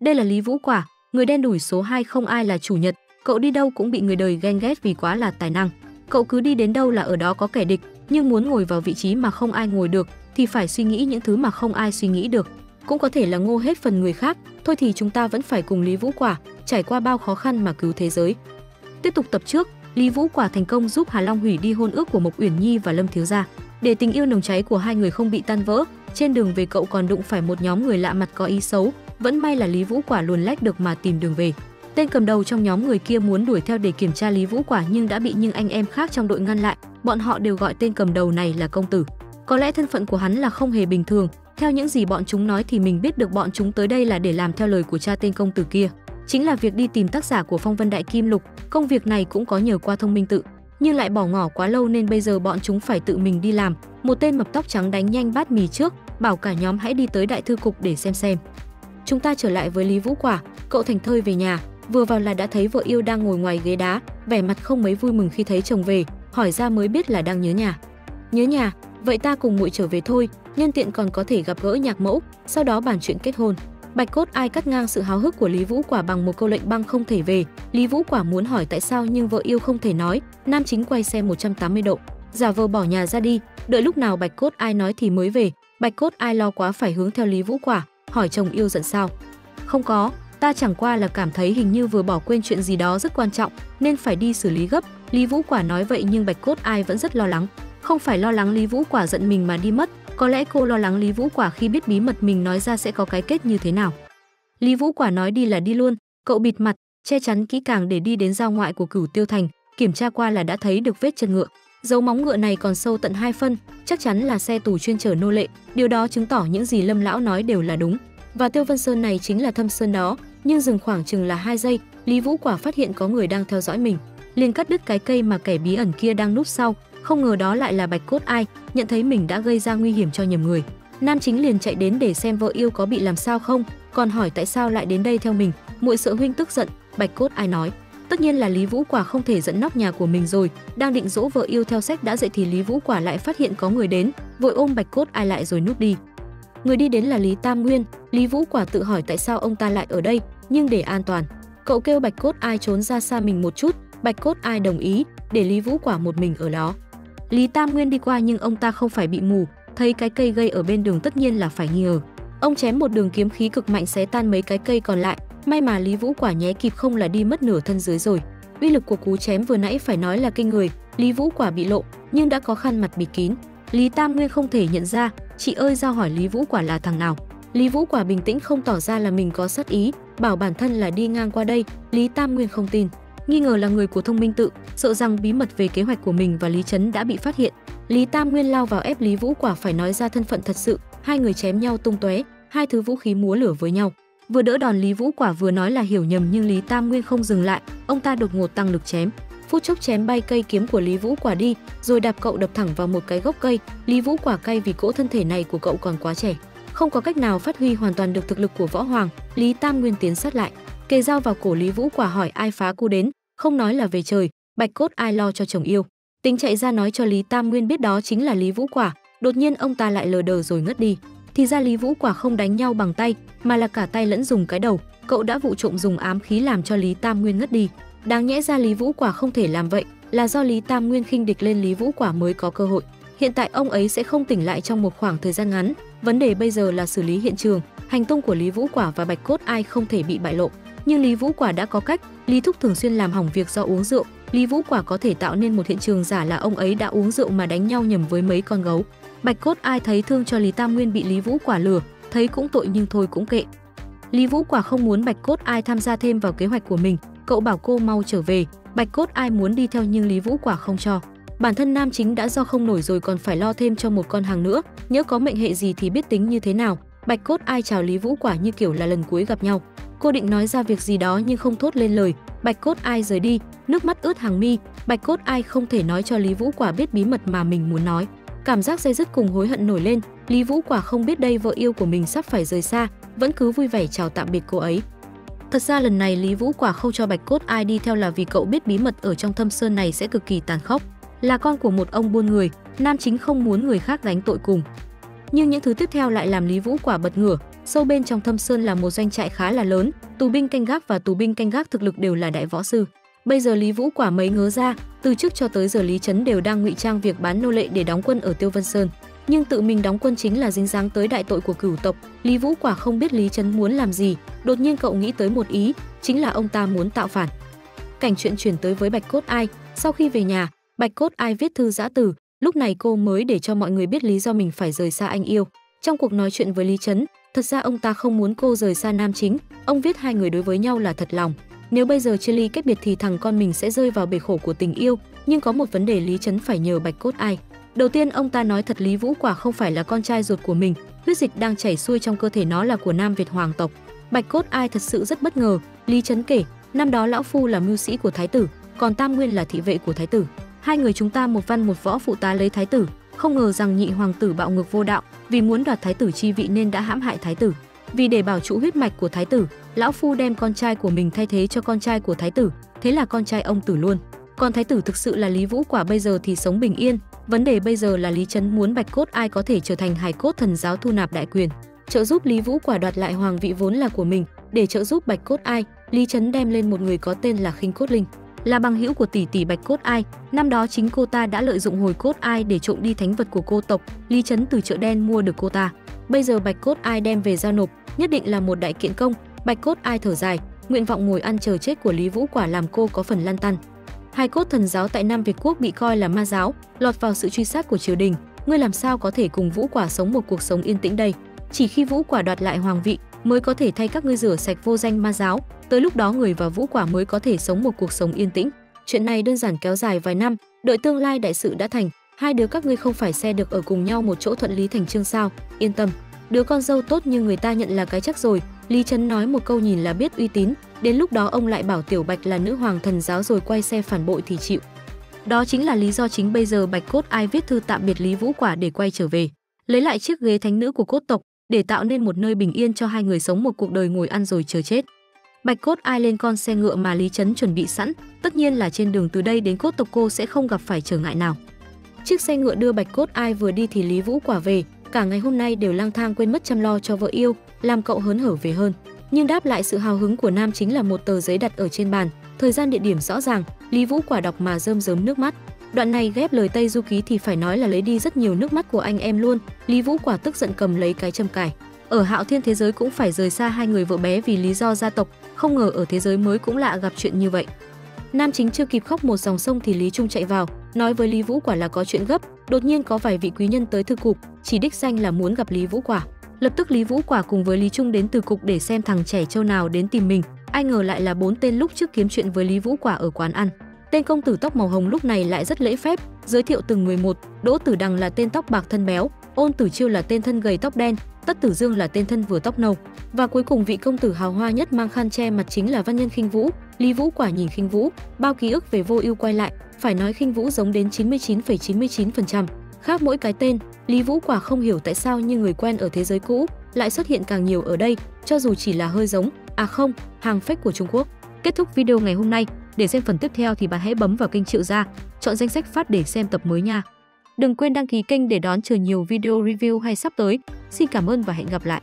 Đây là Lý Vũ Quả, người đen đủi số 2 không ai là chủ nhật, cậu đi đâu cũng bị người đời ghen ghét vì quá là tài năng. Cậu cứ đi đến đâu là ở đó có kẻ địch, nhưng muốn ngồi vào vị trí mà không ai ngồi được thì phải suy nghĩ những thứ mà không ai suy nghĩ được. Cũng có thể là ngô hết phần người khác, thôi thì chúng ta vẫn phải cùng Lý Vũ Quả trải qua bao khó khăn mà cứu thế giới. Tiếp tục tập trước, Lý Vũ Quả thành công giúp Hà Long hủy đi hôn ước của Mộc Uyển Nhi và Lâm Thiếu Gia. Để tình yêu nồng cháy của hai người không bị tan vỡ, trên đường về cậu còn đụng phải một nhóm người lạ mặt có ý xấu, vẫn may là Lý Vũ Quả luồn lách được mà tìm đường về. Tên cầm đầu trong nhóm người kia muốn đuổi theo để kiểm tra Lý Vũ Quả nhưng đã bị những anh em khác trong đội ngăn lại. Bọn họ đều gọi tên cầm đầu này là công tử. Có lẽ thân phận của hắn là không hề bình thường. Theo những gì bọn chúng nói thì mình biết được bọn chúng tới đây là để làm theo lời của cha tên công tử kia. Chính là việc đi tìm tác giả của Phong Vân Đại Kim Lục. Công việc này cũng có nhờ qua thông minh tự, nhưng lại bỏ ngỏ quá lâu nên bây giờ bọn chúng phải tự mình đi làm. Một tên mập tóc trắng đánh nhanh bát mì trước, bảo cả nhóm hãy đi tới đại thư cục để xem xem. Chúng ta trở lại với Lý Vũ Quả, cậu thành thơi về nhà, vừa vào là đã thấy vợ yêu đang ngồi ngoài ghế đá, vẻ mặt không mấy vui mừng khi thấy chồng về, hỏi ra mới biết là đang nhớ nhà. Nhớ nhà, vậy ta cùng muội trở về thôi, nhân tiện còn có thể gặp gỡ nhạc mẫu, sau đó bàn chuyện kết hôn. Bạch Cốt ai cắt ngang sự háo hức của Lý Vũ Quả bằng một câu lệnh băng không thể về. Lý Vũ Quả muốn hỏi tại sao nhưng vợ yêu không thể nói, nam chính quay xe 180 độ, giả vờ bỏ nhà ra đi, đợi lúc nào Bạch Cốt ai nói thì mới về. Bạch Cốt ai lo quá phải hướng theo Lý Vũ Quả, hỏi chồng yêu giận sao. Không có, ta chẳng qua là cảm thấy hình như vừa bỏ quên chuyện gì đó rất quan trọng nên phải đi xử lý gấp. Lý Vũ Quả nói vậy nhưng Bạch Cốt ai vẫn rất lo lắng. Không phải lo lắng Lý Vũ Quả giận mình mà đi mất, có lẽ cô lo lắng Lý Vũ Quả khi biết bí mật mình nói ra sẽ có cái kết như thế nào. Lý Vũ Quả nói đi là đi luôn, cậu bịt mặt, che chắn kỹ càng để đi đến giao ngoại của Cửu Tiêu Thành, kiểm tra qua là đã thấy được vết chân ngựa. Dấu móng ngựa này còn sâu tận hai phân, chắc chắn là xe tù chuyên chở nô lệ, điều đó chứng tỏ những gì Lâm lão nói đều là đúng. Và Tiêu Vân Sơn này chính là Thâm Sơn đó, nhưng dừng khoảng chừng là hai giây, Lý Vũ Quả phát hiện có người đang theo dõi mình, liền cắt đứt cái cây mà kẻ bí ẩn kia đang núp sau, không ngờ đó lại là Bạch Cốt Ai, nhận thấy mình đã gây ra nguy hiểm cho nhầm người. Nam chính liền chạy đến để xem vợ yêu có bị làm sao không, còn hỏi tại sao lại đến đây theo mình. Muội sợ huynh tức giận, Bạch Cốt Ai nói. Tất nhiên là Lý Vũ Quả không thể dẫn nóc nhà của mình rồi, đang định dỗ vợ yêu theo sách đã dậy thì Lý Vũ Quả lại phát hiện có người đến, vội ôm Bạch Cốt Ai lại rồi núp đi. Người đi đến là Lý Tam Nguyên, Lý Vũ Quả tự hỏi tại sao ông ta lại ở đây, nhưng để an toàn, cậu kêu Bạch Cốt Ai trốn ra xa mình một chút, Bạch Cốt Ai đồng ý, để Lý Vũ Quả một mình ở đó. Lý Tam Nguyên đi qua nhưng ông ta không phải bị mù, thấy cái cây gây ở bên đường tất nhiên là phải nghi ngờ. Ông chém một đường kiếm khí cực mạnh xé tan mấy cái cây còn lại, may mà Lý Vũ Quả nhé kịp không là đi mất nửa thân dưới rồi. Uy lực của cú chém vừa nãy phải nói là kinh người, Lý Vũ Quả bị lộ, nhưng đã có khăn mặt bịt kín. Lý Tam Nguyên không thể nhận ra, chị ơi giao hỏi Lý Vũ Quả là thằng nào. Lý Vũ Quả bình tĩnh không tỏ ra là mình có sát ý, bảo bản thân là đi ngang qua đây, Lý Tam Nguyên không tin. Nghi ngờ là người của thông minh tự, sợ rằng bí mật về kế hoạch của mình và Lý Trấn đã bị phát hiện. Lý Tam Nguyên lao vào ép Lý Vũ Quả phải nói ra thân phận thật sự, hai người chém nhau tung tóe, hai thứ vũ khí múa lửa với nhau. Vừa đỡ đòn Lý Vũ Quả vừa nói là hiểu nhầm nhưng Lý Tam Nguyên không dừng lại, ông ta đột ngột tăng lực chém. Phút chốc chém bay cây kiếm của Lý Vũ Quả đi, rồi đạp cậu đập thẳng vào một cái gốc cây. Lý Vũ Quả cay vì cỗ thân thể này của cậu còn quá trẻ, không có cách nào phát huy hoàn toàn được thực lực của võ hoàng. Lý Tam Nguyên tiến sát lại, kề dao vào cổ Lý Vũ Quả hỏi ai phá cô đến, không nói là về trời, Bạch Cốt ai lo cho chồng yêu. Tính chạy ra nói cho Lý Tam Nguyên biết đó chính là Lý Vũ Quả, đột nhiên ông ta lại lờ đờ rồi ngất đi. Thì ra Lý Vũ Quả không đánh nhau bằng tay, mà là cả tay lẫn dùng cái đầu, cậu đã vụ trộm dùng ám khí làm cho Lý Tam Nguyên ngất đi. Đáng nhẽ ra Lý Vũ Quả không thể làm vậy, là do Lý Tam Nguyên khinh địch lên Lý Vũ Quả mới có cơ hội. Hiện tại ông ấy sẽ không tỉnh lại trong một khoảng thời gian ngắn, vấn đề bây giờ là xử lý hiện trường, hành tung của Lý Vũ Quả và Bạch Cốt ai không thể bị bại lộ. Nhưng Lý Vũ Quả đã có cách, Lý Thúc thường xuyên làm hỏng việc do uống rượu, Lý Vũ Quả có thể tạo nên một hiện trường giả là ông ấy đã uống rượu mà đánh nhau nhầm với mấy con gấu. Bạch Cốt ai thấy thương cho Lý Tam Nguyên bị Lý Vũ Quả lừa, thấy cũng tội nhưng thôi cũng kệ. Lý Vũ Quả không muốn Bạch Cốt ai tham gia thêm vào kế hoạch của mình, cậu bảo cô mau trở về, Bạch Cốt ai muốn đi theo nhưng Lý Vũ Quả không cho. Bản thân nam chính đã do không nổi rồi còn phải lo thêm cho một con hàng nữa, nhớ có mệnh hệ gì thì biết tính như thế nào. Bạch Cốt ai chào Lý Vũ Quả như kiểu là lần cuối gặp nhau. Cô định nói ra việc gì đó nhưng không thốt lên lời, Bạch Cốt ai rời đi, nước mắt ướt hàng mi, Bạch Cốt ai không thể nói cho Lý Vũ Quả biết bí mật mà mình muốn nói. Cảm giác dây dứt cùng hối hận nổi lên, Lý Vũ Quả không biết đây vợ yêu của mình sắp phải rời xa, vẫn cứ vui vẻ chào tạm biệt cô ấy. Thật ra lần này Lý Vũ Quả không cho Bạch Cốt ai đi theo là vì cậu biết bí mật ở trong thâm sơn này sẽ cực kỳ tàn khốc. Là con của một ông buôn người, nam chính không muốn người khác gánh tội cùng. Nhưng những thứ tiếp theo lại làm Lý Vũ Quả bật ngửa, Sâu bên trong thâm sơn là một doanh trại khá là lớn, tù binh canh gác và tù binh canh gác thực lực đều là đại võ sư. Bây giờ Lý Vũ quả mấy ngớ ra, từ trước cho tới giờ Lý Trấn đều đang ngụy trang việc bán nô lệ để đóng quân ở Tiêu Vân Sơn. Nhưng tự mình đóng quân chính là dính dáng tới đại tội của cửu tộc. Lý Vũ quả không biết Lý Trấn muốn làm gì, đột nhiên cậu nghĩ tới một ý, chính là ông ta muốn tạo phản. Cảnh chuyện chuyển tới với Bạch Cốt Ai, sau khi về nhà, Bạch Cốt Ai viết thư giã từ, lúc này cô mới để cho mọi người biết lý do mình phải rời xa anh yêu. Trong cuộc nói chuyện với Lý Trấn, thật ra ông ta không muốn cô rời xa nam chính, ông viết hai người đối với nhau là thật lòng. Nếu bây giờ chia ly cách biệt thì thằng con mình sẽ rơi vào bể khổ của tình yêu, nhưng có một vấn đề Lý Trấn phải nhờ Bạch Cốt Ai. Đầu tiên ông ta nói thật Lý Vũ Quả không phải là con trai ruột của mình, huyết dịch đang chảy xuôi trong cơ thể nó là của Nam Việt hoàng tộc. Bạch Cốt Ai thật sự rất bất ngờ, Lý Trấn kể, năm đó lão phu là mưu sĩ của thái tử, còn Tam Nguyên là thị vệ của thái tử. Hai người chúng ta một văn một võ phụ tá lấy thái tử, không ngờ rằng nhị hoàng tử bạo ngược vô đạo, vì muốn đoạt thái tử chi vị nên đã hãm hại thái tử. Vì để bảo trụ huyết mạch của thái tử, lão phu đem con trai của mình thay thế cho con trai của thái tử, thế là con trai ông tử luôn. Còn thái tử thực sự là Lý Vũ Quả bây giờ thì sống bình yên, vấn đề bây giờ là Lý Trấn muốn Bạch Cốt ai có thể trở thành hải cốt thần giáo thu nạp đại quyền, trợ giúp Lý Vũ Quả đoạt lại hoàng vị vốn là của mình, để trợ giúp Bạch Cốt ai, Lý Trấn đem lên một người có tên là Khinh Cốt Linh, là bằng hữu của tỷ tỷ Bạch Cốt ai, năm đó chính cô ta đã lợi dụng hồi cốt ai để trộm đi thánh vật của cô tộc, Lý Trấn từ chợ đen mua được cô ta. Bây giờ Bạch Cốt ai đem về giao nộp, nhất định là một đại kiện công, Bạch Cốt ai thở dài, nguyện vọng ngồi ăn chờ chết của Lý Vũ Quả làm cô có phần lan tăn. Hai cốt thần giáo tại Nam Việt Quốc bị coi là ma giáo, lọt vào sự truy sát của triều đình, ngươi làm sao có thể cùng Vũ Quả sống một cuộc sống yên tĩnh đây? Chỉ khi Vũ Quả đoạt lại hoàng vị mới có thể thay các ngươi rửa sạch vô danh ma giáo, tới lúc đó người và Vũ Quả mới có thể sống một cuộc sống yên tĩnh. Chuyện này đơn giản kéo dài vài năm, đợi tương lai đại sự đã thành, hai đứa các ngươi không phải xe được ở cùng nhau một chỗ thuận lý thành chương sao? Yên tâm, đứa con dâu tốt như người ta nhận là cái chắc rồi. Lý Trấn nói một câu nhìn là biết uy tín, đến lúc đó ông lại bảo Tiểu Bạch là nữ hoàng thần giáo rồi quay xe phản bội thì chịu. Đó chính là lý do chính bây giờ Bạch Cốt ai viết thư tạm biệt Lý Vũ Quả để quay trở về, lấy lại chiếc ghế thánh nữ của cốt tộc để tạo nên một nơi bình yên cho hai người sống một cuộc đời ngồi ăn rồi chờ chết. Bạch Cốt ai lên con xe ngựa mà Lý Trấn chuẩn bị sẵn, tất nhiên là trên đường từ đây đến cốt tộc cô sẽ không gặp phải trở ngại nào. Chiếc xe ngựa đưa Bạch Cốt ai vừa đi thì Lý Vũ quả về, cả ngày hôm nay đều lang thang quên mất chăm lo cho vợ yêu, làm cậu hớn hở về hơn. Nhưng đáp lại sự hào hứng của nam chính là một tờ giấy đặt ở trên bàn, thời gian địa điểm rõ ràng, Lý Vũ quả đọc mà rơm rớm nước mắt. Đoạn này ghép lời Tây Du ký thì phải nói là lấy đi rất nhiều nước mắt của anh em luôn, Lý Vũ quả tức giận cầm lấy cái châm cài. Ở Hạo Thiên thế giới cũng phải rời xa hai người vợ bé vì lý do gia tộc, không ngờ ở thế giới mới cũng lạ gặp chuyện như vậy. Nam chính chưa kịp khóc một dòng sông thì Lý Trung chạy vào, nói với Lý Vũ Quả là có chuyện gấp, đột nhiên có vài vị quý nhân tới thư cục, chỉ đích danh là muốn gặp Lý Vũ Quả. Lập tức Lý Vũ Quả cùng với Lý Trung đến từ cục để xem thằng trẻ trâu nào đến tìm mình, ai ngờ lại là bốn tên lúc trước kiếm chuyện với Lý Vũ Quả ở quán ăn. Tên công tử tóc màu hồng lúc này lại rất lễ phép, giới thiệu từng người một, Đỗ Tử Đằng là tên tóc bạc thân béo, Ôn Tử Chiêu là tên thân gầy tóc đen, Tất Tử Dương là tên thân vừa tóc nâu, và cuối cùng vị công tử hào hoa nhất mang khăn che mặt chính là văn nhân Khinh Vũ. Lý Vũ quả nhìn Khinh Vũ, bao ký ức về vô ưu quay lại, phải nói Khinh Vũ giống đến 99,99%. ,99%. Khác mỗi cái tên, Lý Vũ quả không hiểu tại sao như người quen ở thế giới cũ lại xuất hiện càng nhiều ở đây, cho dù chỉ là hơi giống, à không, hàng fake của Trung Quốc. Kết thúc video ngày hôm nay, để xem phần tiếp theo thì bạn hãy bấm vào kênh Triệu Gia, chọn danh sách phát để xem tập mới nha. Đừng quên đăng ký kênh để đón chờ nhiều video review hay sắp tới. Xin cảm ơn và hẹn gặp lại.